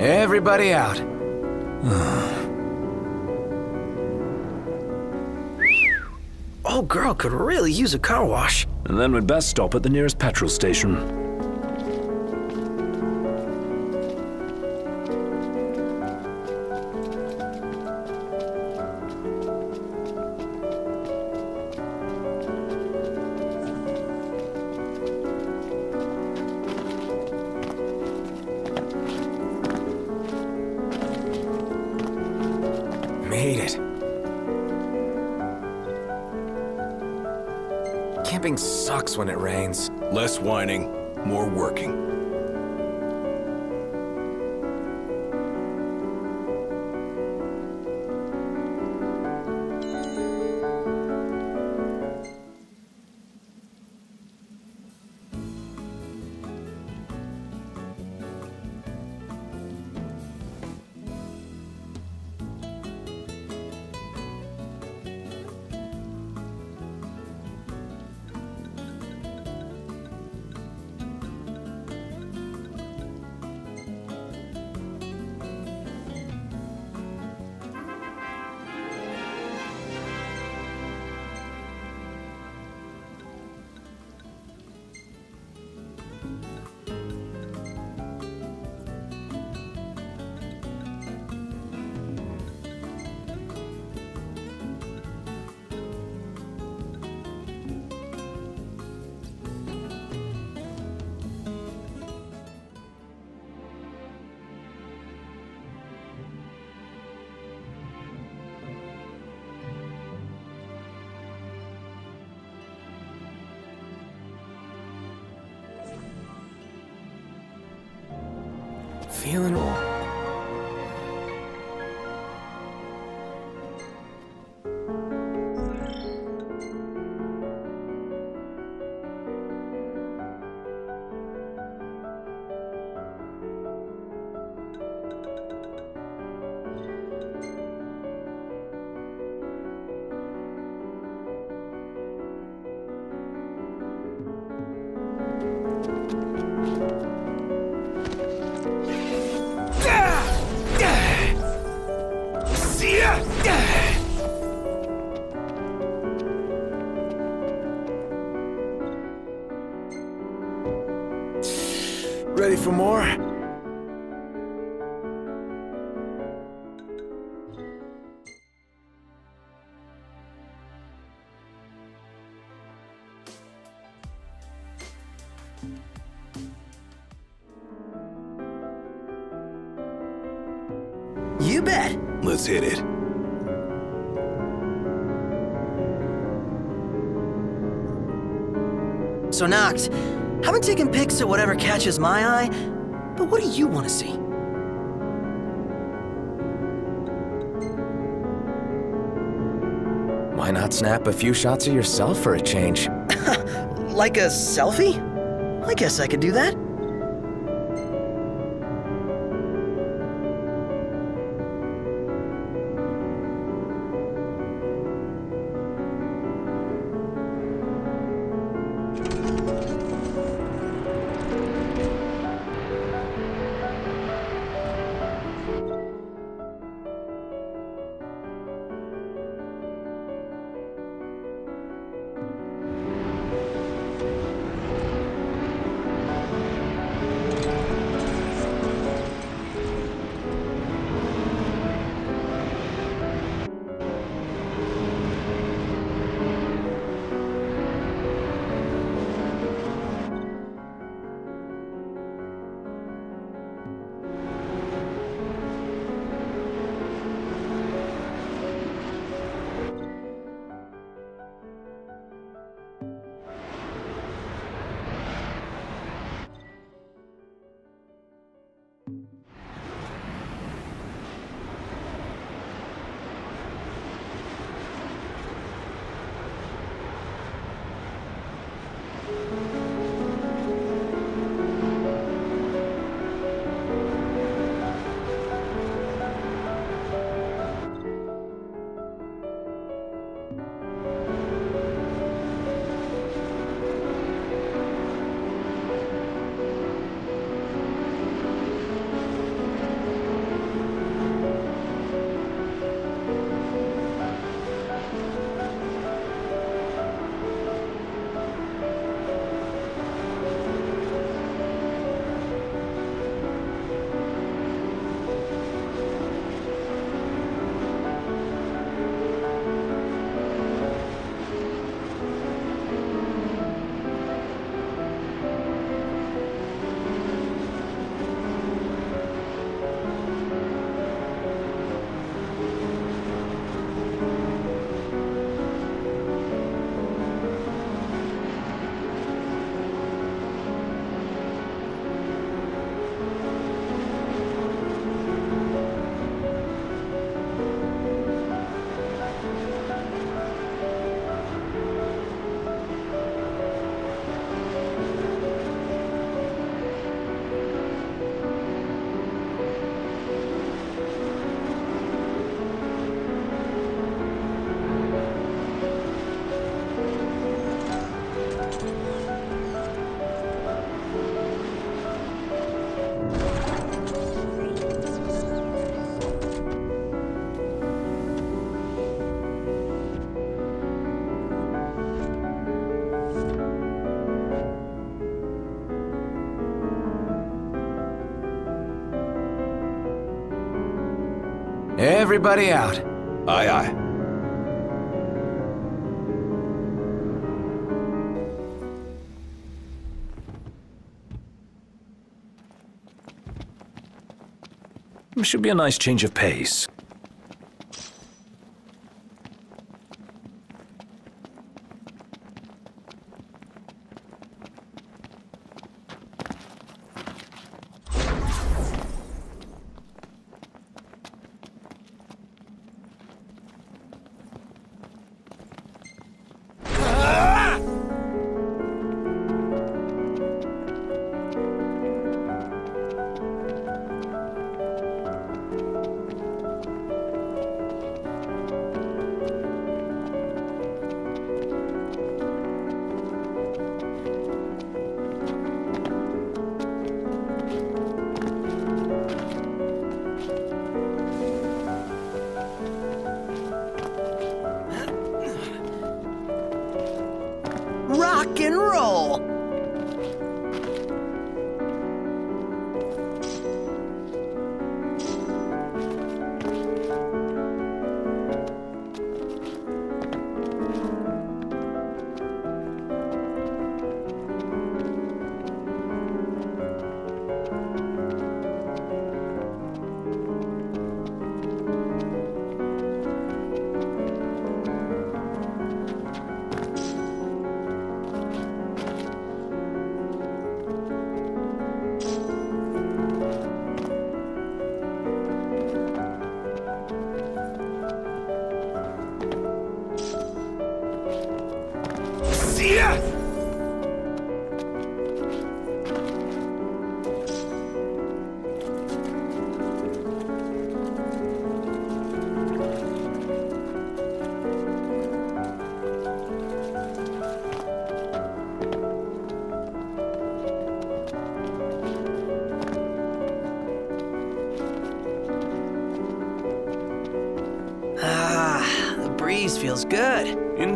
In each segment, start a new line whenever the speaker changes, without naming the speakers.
Everybody out.
Old girl could really use a car wash.
And then we'd best stop at the nearest petrol station.
Camping sucks when it rains.
Less whining, more working.
Feeling Ready
You bet.
Let's hit it.
So, Noct, haven't taken pics at whatever catches my eye, but what do you want to see?
Why not snap a few shots of yourself for a change?
Like a selfie? I guess I could do that.
Everybody out.
Aye, aye.
Should be a nice change of pace.
Rock and roll!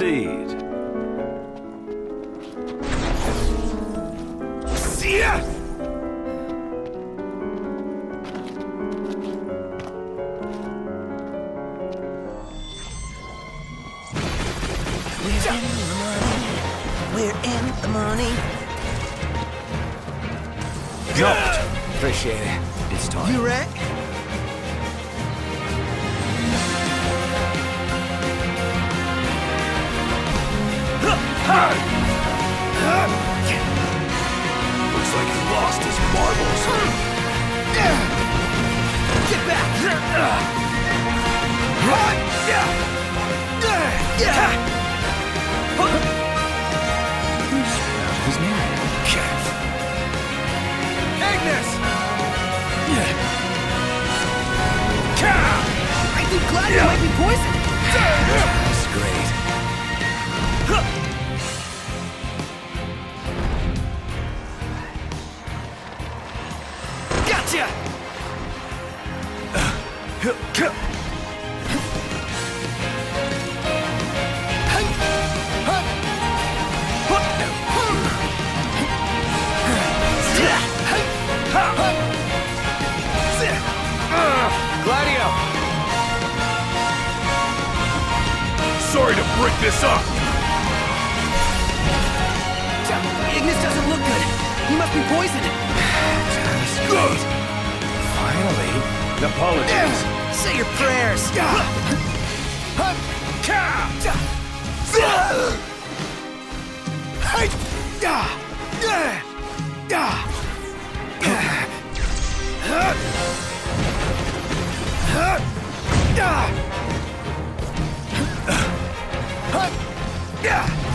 Indeed.
See ya!
We're in the money. We're in the money.
Appreciate it.
It's time.
You wreck?
Ignis!
I think Gladio might be poisoned.
That's great.
This up.
Ignis doesn't look good. He must be poisoned.
Good.
Finally.
Apologies.
Say your prayers.
Get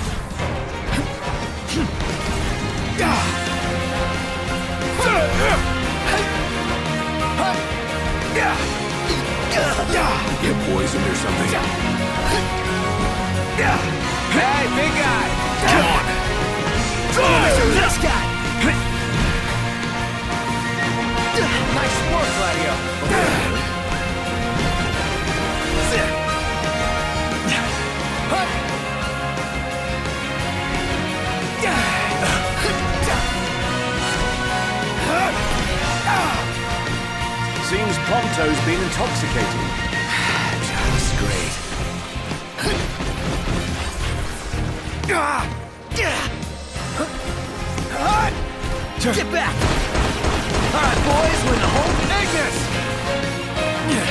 intoxicating. Just great.
Get back! All right, boys, we're the whole...
Ignis! Yeah!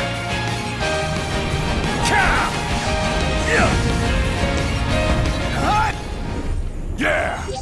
Yeah!